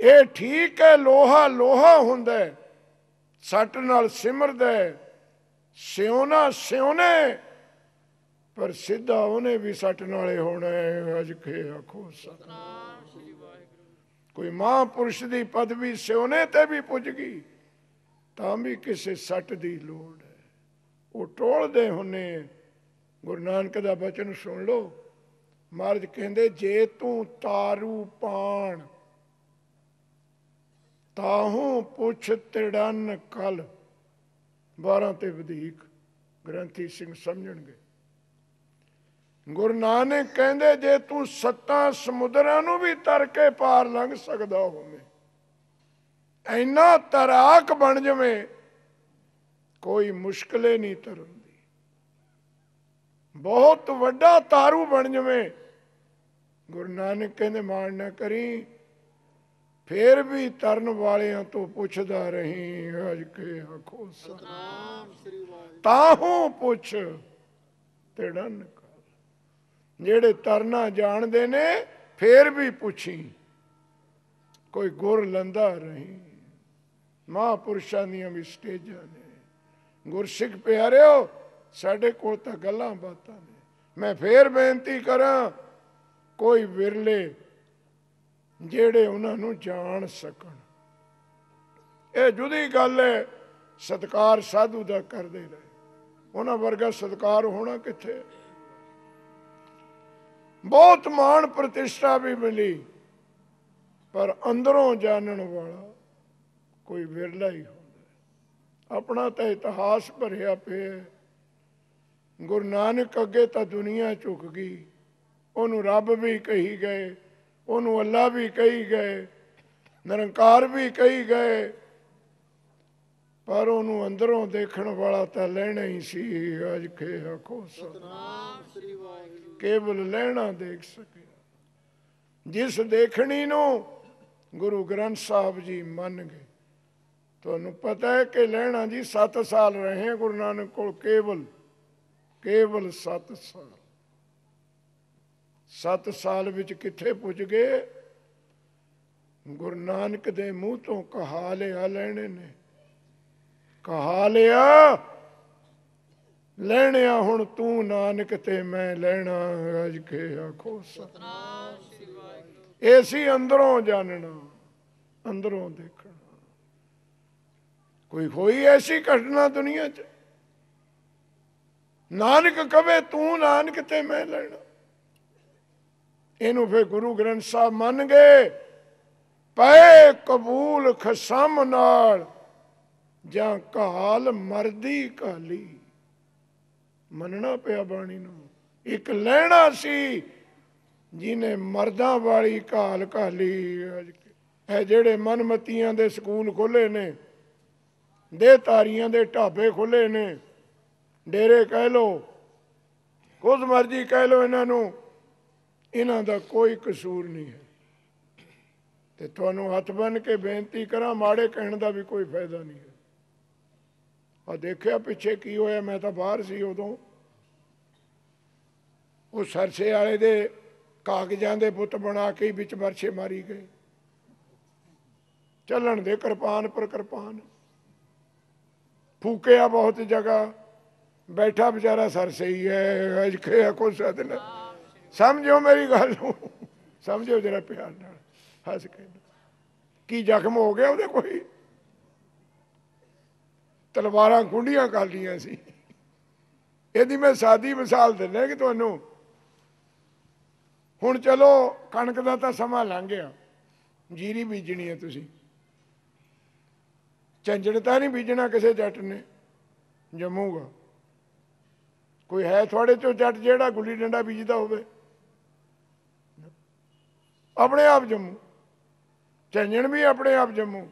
ਇਹ ਠੀਕ ਹੈ, ਲੋਹਾ ਲੋਹਾ ਹੁੰਦਾ ਸੱਟ ਨਾਲ ਸਿਮਰਦਾ ਸਿਉਣਾ ਸਿਉਨੇ ਪਰ ਸਿੱਧਾ ਉਹਨੇ ਵੀ ਸੱਟ ਨਾਲੇ ਹੋਣਾ ਅਜ ਕੇ ਆਖੋ ਸਤਨਾਮ ਸ੍ਰੀ ਵਾਹਿਗੁਰੂ ਕੋਈ ਮਹਾਂਪੁਰਸ਼ ਦੀ ਪਦਵੀ ਸਿਉਨੇ ਤੇ ਵੀ ਪੁੱਜ ਗਈ, ਤਾਂ ਵੀ ਕਿਸੇ ਸੱਟ ਦੀ ਲੋੜ ਹੈ। ਉਹ ਟੋਲਦੇ ਹੁੰਨੇ ਗੁਰੂ ਨਾਨਕ ਦਾ ਬਚਨ ਸੁਣ ਲਓ। ਮਹਾਰਾਜ ਕਹਿੰਦੇ, ਜੇ ਤੂੰ ਤਾਰੂ ਪਾਣ ਤਾਹੂ ਪੁੱਛ ਤਿੜਨ ਕਲ। 12 ਤੇ ਵਧੇਕ ਗ੍ਰੰਥੀ ਸਿੰਘ ਸਮਝਣਗੇ। ਗੁਰੂ ਨਾਨਕ ਕਹਿੰਦੇ, ਜੇ ਤੂੰ ਸੱਤਾਂ ਸਮੁੰਦਰਾਂ ਨੂੰ ਵੀ ਤਰ ਕੇ ਪਾਰ ਲੰਘ ਸਕਦਾ ਹੋਵੇਂ, ਐਨਾ ਤਰਾਕ ਬਣ ਜਵੇਂ, ਕੋਈ ਮੁਸ਼ਕਲੇ ਨਹੀਂ ਦੀ ਬਹੁਤ ਵੱਡਾ ਤਾਰੂ ਬਣ ਜਵੇਂ। ਗੁਰੂ ਨਾਨਕ ਕਹਿੰਦੇ, ਮਾਣ ਨਾ ਕਰੀ। ਫੇਰ ਵੀ ਤਰਨ ਵਾਲਿਆਂ ਤੋਂ ਪੁੱਛਦਾ ਰਹੀਂ ਅਜ ਕੇ ਆਖੋ ਸਤਨਾਮ ਸ੍ਰੀ ਵਾਹਿਗੁਰੂ। ਤਾਹੂ ਪੁੱਛ ਤੇੜਨ ਕਰ। ਜਿਹੜੇ ਤਰਨਾ ਜਾਣਦੇ ਨੇ ਫੇਰ ਵੀ ਪੁੱਛੀ। ਕੋਈ ਗੁਰ ਲੰਦਾ ਰਹੀ। ਮਹਾਪੁਰਸ਼ਾਂ ਦੀਆਂ ਵੀ ਸਟੇਜਾਂ ਨੇ। ਗੁਰਸਿੱਖ ਪਿਆਰਿਓ ਸਾਡੇ ਕੋਲ ਤਾਂ ਗੱਲਾਂ ਬਾਤਾਂ ਨੇ। ਮੈਂ ਫੇਰ ਬੇਨਤੀ ਕਰਾਂ ਕੋਈ ਵਿਰਲੇ ਜਿਹੜੇ ਉਹਨਾਂ ਨੂੰ ਜਾਣ ਸਕਣ। ਇਹ ਜੁਦੀ ਗੱਲ ਹੈ, ਸਤਕਾਰ ਸਾਧੂ ਦਾ ਕਰਦੇ ਰਹੇ। ਉਹਨਾਂ ਵਰਗਾ ਸਤਕਾਰ ਹੋਣਾ ਕਿੱਥੇ? ਬਹੁਤ ਮਾਣ ਪ੍ਰਤਿਸ਼ਠਾ ਵੀ ਮਿਲੀ, ਪਰ ਅੰਦਰੋਂ ਜਾਣਨ ਵਾਲਾ ਕੋਈ ਵਿਰਲਾ ਹੀ ਹੁੰਦਾ ਆਪਣਾ ਤਾਂ ਇਤਿਹਾਸ ਭਰਿਆ ਪਿਆ ਗੁਰੂ ਨਾਨਕ ਅੱਗੇ ਤਾਂ ਦੁਨੀਆ ਝੁਕ ਗਈ, ਉਹਨੂੰ ਰੱਬ ਵੀ ਕਹੀ ਗਏ ਉਹਨੂੰ ਅੱਲਾ ਵੀ ਕਹੀ ਗਏ, ਨਿਰੰਕਾਰ ਵੀ ਕਹੀ ਗਏ, ਪਰ ਉਹਨੂੰ ਅੰਦਰੋਂ ਦੇਖਣ ਵਾਲਾ ਤਾਂ ਲੈਣਾ ਹੀ ਸੀ, ਅੱਜ ਕੇ ਆਖੋ ਸਤਨਾਮ ਸ੍ਰੀ ਵਾਹਿਗੁਰੂ ਕੇਵਲ ਲੈਣਾ ਦੇਖ ਸਕੇ। ਜਿਸ ਦੇਖਣੀ ਨੂੰ ਗੁਰੂ ਗ੍ਰੰਥ ਸਾਹਿਬ ਜੀ ਮੰਨ ਗਏ, ਤੁਹਾਨੂੰ ਪਤਾ ਹੈ ਕਿ ਲੈਣਾ ਜੀ 7 ਸਾਲ ਰਹੇ ਗੁਰੂ ਨਾਨਕ ਕੋਲ, ਕੇਵਲ ਕੇਵਲ 7 ਸਾਲ। 7 ਸਾਲ ਵਿੱਚ ਕਿੱਥੇ ਪੁੱਜ ਗਏ? ਗੁਰੂ ਨਾਨਕ ਦੇ ਮੂੰਹ ਤੋਂ ਕਹਾ ਲਿਆ ਲੈਣੇ ਨੇ। ਕਹਾ ਲਿਆ, ਲੈਣਿਆ ਹੁਣ ਤੂੰ ਨਾਨਕ ਤੇ ਮੈਂ ਲੈਣਾ ਅਜ ਕੇ ਆਖੋ ਸਤਨਾਮ ਸ੍ਰੀ ਵਾਹਿਗੁਰੂ ਇਹ ਸੀ ਅੰਦਰੋਂ ਜਾਣਨਾ, ਅੰਦਰੋਂ ਦੇਖਣਾ। ਕੋਈ ਹੋਈ ਐਸੀ ਘਟਨਾ ਦੁਨੀਆ 'ਚ? ਨਾਨਕ ਕਵੇ ਤੂੰ ਨਾਨਕ ਤੇ ਮੈਂ ਲੈਣਾ। ਇਹਨੂੰ ਫਿਰ ਗੁਰੂ ਗ੍ਰੰਥ ਸਾਹਿਬ ਮੰਨ ਗਏ। ਪਏ ਕਬੂਲ ਖਸਮ ਨਾਲ, ਜਾਂ ਕਾਲ ਮਰਦੀ ਕਾਲੀ ਮੰਨਣਾ ਪਿਆ ਬਾਣੀ ਨੂੰ। ਇੱਕ ਲੈਣਾ ਸੀ, ਜਿਹਨੇ ਮਰਦਾਂ ਵਾਲੀ ਕਾਲ ਕਾਲੀ ਇਹ ਜਿਹੜੇ ਮਨਮਤੀਆਂ ਦੇ ਸਕੂਲ ਖੋਲੇ ਨੇ, ਦੇ ਤਾਰੀਆਂ ਦੇ ਢਾਬੇ ਖੋਲੇ ਨੇ। ਡੇਰੇ ਕਹਿ ਲੋ ਕੁਝ ਮਰਜ਼ੀ ਕਹਿ ਲੋ ਇਹਨਾਂ ਨੂੰ। ਇਹਨਾਂ ਦਾ ਕੋਈ ਕਸੂਰ ਨਹੀਂ ਹੈ। ਤੇ ਤੁਹਾਨੂੰ ਹੱਥ ਬੰਨ ਕੇ ਬੇਨਤੀ ਕਰਾਂ, ਮਾੜੇ ਕਹਿਣ ਦਾ ਵੀ ਕੋਈ ਫਾਇਦਾ ਨਹੀਂ ਹੈ। ਆ ਦੇਖਿਆ ਪਿੱਛੇ ਕੀ ਹੋਇਆ, ਮੈਂ ਤਾਂ ਬਾਹਰ ਸੀ ਉਦੋਂ। ਉਹ ਸਰਸੇ ਵਾਲੇ ਦੇ ਕਾਗਜ਼ਾਂ ਦੇ ਬੁੱਤ ਬਣਾ ਕੇ ਵਿੱਚ ਵਰਛੇ ਮਾਰੀ ਗਏ। ਚੱਲਣ ਦੇ ਕਿਰਪਾਨ ਪਰ ਕਿਰਪਾਨ। ਫੂਕਿਆ ਬਹੁਤ ਜਗ੍ਹਾ, ਬੈਠਾ ਵਿਚਾਰਾ ਸਰਸੇ ਹੀ ਹੈ ਅਜ ਖਿਆ ਕੋ ਸਦਨ ਸਮਝੋ ਮੇਰੀ ਗੱਲ ਨੂੰ। ਸਮਝੋ ਜਰਾ ਪਿਆਰ ਨਾਲ, ਹੱਸ ਕੇ। ਕੀ ਜ਼ਖਮ ਹੋ ਗਿਆ ਉਹਦੇ ਕੋਈ? ਤਲਵਾਰਾਂ ਕੁੰਡੀਆਂ ਕਰ ਲੀਆਂ ਸੀ। ਇਹਦੀ ਮੈਂ ਸਾਦੀ ਮਿਸਾਲ ਦਿੰਦਾ ਕਿ ਤੁਹਾਨੂੰ। ਹੁਣ ਚਲੋ, ਕਣਕ ਦਾ ਤਾਂ ਸਮਾਂ ਲੰਘ ਗਿਆ। ਜੀਰੀ ਬੀਜਣੀ ਹੈ ਤੁਸੀਂ। ਝੰਜੜ ਤਾਂ ਨਹੀਂ ਬੀਜਣਾ ਕਿਸੇ ਜੱਟ ਨੇ। ਜੰਮੂਗਾ। ਕੋਈ ਹੈ ਤੁਹਾਡੇ ਚੋਂ ਜੱਟ ਜਿਹੜਾ ਗੁੱਲੀ ਡੰਡਾ ਬੀਜਦਾ ਹੋਵੇ? ਆਪਣੇ ਆਪ ਜੰਮੂ। ਝੰਜਣ ਵੀ ਆਪਣੇ ਆਪ ਜੰਮੂ।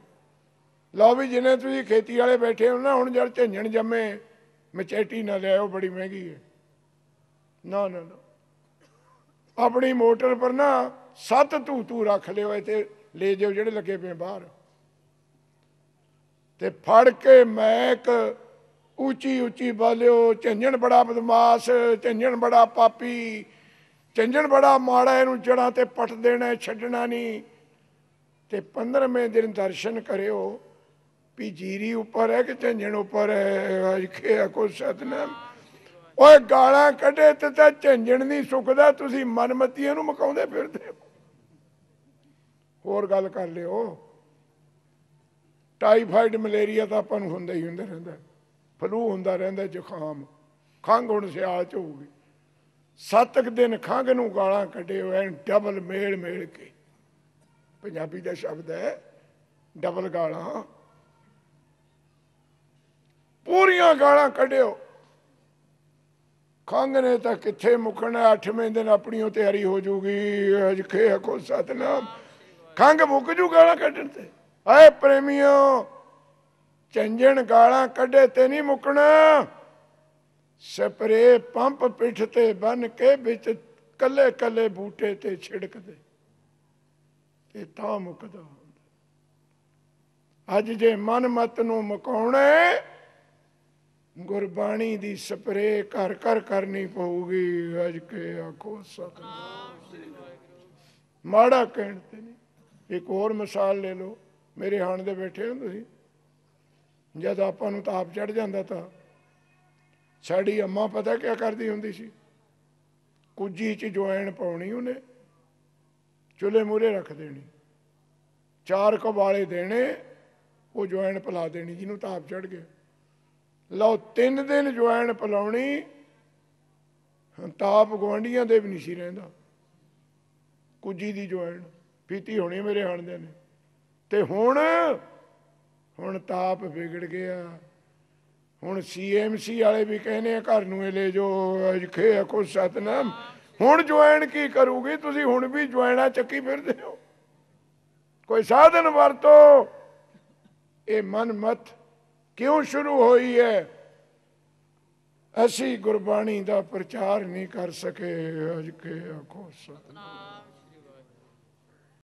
ਲਓ ਵੀ ਜਿਹਨੇ ਤੁਸੀਂ ਖੇਤੀ ਵਾਲੇ ਬੈਠੇ ਹੋ ਨਾ, ਹੁਣ ਜਦ ਝੰਜਣ ਜੰਮੇ, ਮਚੈਟੀ ਨਾ ਲਿਆਓ ਬੜੀ ਮਹਿੰਗੀ ਹੈ। ਨਾ ਨਾ ਨਾ। ਆਪਣੀ ਮੋਟਰ ਪਰ ਨਾ ਸੱਤ ਧੂ ਧੂ ਰੱਖ ਲਿਓ, ਇੱਥੇ ਲੈ ਜਾਓ ਜਿਹੜੇ ਲੱਗੇ ਪਏ ਬਾਹਰ। ਤੇ ਫੜ ਕੇ ਮੈਕ ਉੱਚੀ ਉੱਚੀ ਬੋਲਿਓ, ਝੰਜਣ ਬੜਾ ਬਦਮਾਸ਼, ਝੰਜਣ ਬੜਾ ਪਾਪੀ ਝੰਜਣ ਬੜਾ ਮਾੜਾ, ਇਹਨੂੰ ਜੜਾਂ ਤੇ ਪਟ ਦੇਣਾ, ਛੱਡਣਾ ਨਹੀਂ। ਤੇ 15ਵੇਂ ਦਿਨ ਦਰਸ਼ਨ ਕਰਿਓ, ਵੀ ਜੀਰੀ ਉੱਪਰ ਹੈ ਕਿ ਝੰਜਣ ਉੱਪਰ ਹੈ? ਅਜਖੇ ਕੋ ਸਤਨਾਮ। ਓਏ ਗਾਲਾਂ ਕੱਢੇ ਤੇ ਤਾਂ ਝੰਜਣ ਨਹੀਂ ਸੁੱਕਦਾ, ਤੁਸੀਂ ਮਨਮਤੀਆਂ ਨੂੰ ਮਕਾਉਂਦੇ ਫਿਰਦੇ ਹੋਰ ਗੱਲ ਕਰ ਲਿਓ। ਟਾਈਫਾਈਡ ਮਲੇਰੀਆ ਤਾਂ ਆਪਾਂ ਨੂੰ ਹੁੰਦਾ ਹੀ ਹੁੰਦਾ ਰਹਿੰਦਾ। ਫਲੂ ਹੁੰਦਾ ਰਹਿੰਦਾ, ਜ਼ੁਕਾਮ। ਖੰਘ ਹੁਣ ਸਿਆਲ ਚ ਹੋਊਗੀ। ਸੱਤ ਕੁ ਦਿਨ ਖੰਘ ਨੂੰ ਗਾਲਾਂ ਕੱਢੇ ਹੋਏ ਡਬਲ ਮੇਲ ਮੇਲ ਕੇ। ਪੰਜਾਬੀ ਦਾ ਸ਼ਬਦ ਹੈ, ਡਬਲ ਗਾਲਾਂ। ਪੂਰੀਆਂ ਗਾਲਾਂ ਕੱਢਿਓ। ਖੰਘ ਨੇ ਤਾਂ ਕਿੱਥੇ ਮੁੱਕਣਾ, ਅੱਠਵੇਂ ਦਿਨ ਆਪਣੀ ਉਹ ਤਿਆਰੀ ਹੋ ਜੂਗੀ। ਅਜ ਕੋ ਸਤਨਾਮ। ਖੰਘ ਮੁੱਕ ਜੂ ਗਾਲਾਂ ਕੱਢਣ ਤੇ। ਆਏ ਪ੍ਰੇਮੀਓ, ਚੰਜਣ ਗਾਲਾਂ ਕੱਢੇ ਤੇ ਨਹੀਂ ਮੁੱਕਣਾ। ਸਪਰੇ ਪੰਪ ਪਿੱਠ ਤੇ ਬੰਨ ਕੇ ਵਿੱਚ ਕੱਲੇ ਕੱਲੇ ਬੂਟੇ ਤੇ ਛਿੜਕਦੇ। ਤੇ ਤਾਂ ਮੁੱਕਦਾ ਹੁੰਦਾ। ਅੱਜ ਜੇ ਮਨ ਮਤ ਨੂੰ ਮੁਕਾਉਣਾ ਗੁਰਬਾਣੀ ਦੀ ਸਪਰੇ ਘਰ ਘਰ ਕਰਨੀ ਪਊਗੀ। ਅੱਜ ਕੇ ਆਖੋ ਸਤਨਾਮ ਮਾੜਾ ਕਹਿਣ ਤੇ ਨਹੀਂ। ਇੱਕ ਹੋਰ ਮਿਸਾਲ ਲੈ ਲਓ। ਮੇਰੇ ਹਾਣ ਦੇ ਬੈਠੇ ਹੋ ਤੁਸੀਂ। ਜਦ ਆਪਾਂ ਨੂੰ ਤਾਪ ਚੜ ਜਾਂਦਾ ਤਾਂ। ਸਾਡੀ ਅੰਮਾ ਪਤਾ ਕਿਆ ਕਰਦੀ ਹੁੰਦੀ ਸੀ? ਕੁੱਜੀ ਚ ਜਵੈਣ ਪਾਉਣੀ ਉਹਨੇ, ਚੁੱਲ੍ਹੇ ਮੂਰੇ ਰੱਖ ਦੇਣੀ। ਚਾਰ ਕਵਾਲੇ ਦੇਣੇ, ਉਹ ਜਵੈਣ ਪਿਲਾ ਦੇਣੀ, ਜਿਹਨੂੰ ਤਾਪ ਚੜ ਗਿਆ। ਲਓ, ਤਿੰਨ ਦਿਨ ਜਵੈਣ ਪਿਲਾਉਣੀ ਤਾਪ ਗਵਾਂਡੀਆਂ ਦੇ ਵੀ ਨਹੀਂ ਸੀ ਰਹਿੰਦਾ। ਕੁੱਜੀ ਦੀ ਜਵੈਣ ਪੀਤੀ ਹੋਣੀ ਮੇਰੇ ਹਣਦੇ ਨੇ। ਤੇ ਹੁਣ ਹੁਣ ਤਾਪ ਵਿਗੜ ਗਿਆ। ਹੁਣ ਸੀਐਮਸੀ ਵਾਲੇ ਵੀ ਕਹਿੰਦੇ ਆ, ਘਰ ਨੂੰ ਲੈ ਜੋ ਅਜਖੇ ਕੋ ਸਤਨਾਮ। ਹੁਣ ਜੁਆਇਨ ਕੀ ਕਰੂਗੀ? ਤੁਸੀਂ ਹੁਣ ਵੀ ਜੁਆਇਨਾ ਚੱਕੀ ਫਿਰਦੇ ਹੋ। ਕੋਈ ਸਾਧਨ ਵਰਤੋ। ਇਹ ਮਨ ਮਤ ਕਿਉਂ ਸ਼ੁਰੂ ਹੋਈ ਹੈ? ਅਸੀਂ ਗੁਰਬਾਣੀ ਦਾ ਪ੍ਰਚਾਰ ਨਹੀਂ ਕਰ ਸਕੇ ਅਜਖੇ ਆਖੋ ਸਤਨਾਮ।